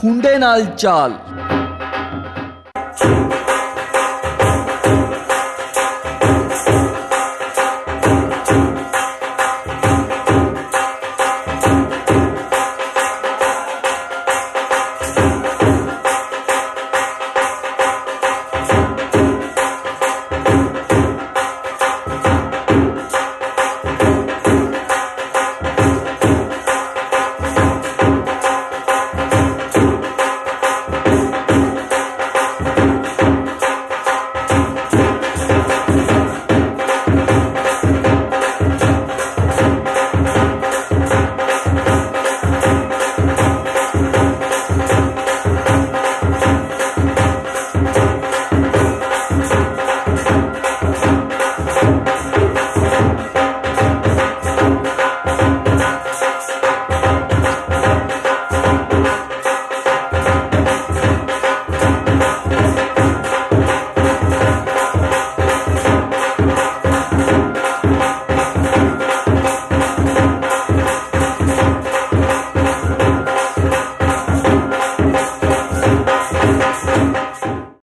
ਖੁੰਡੇ ਨਾਲ ਚਾਲ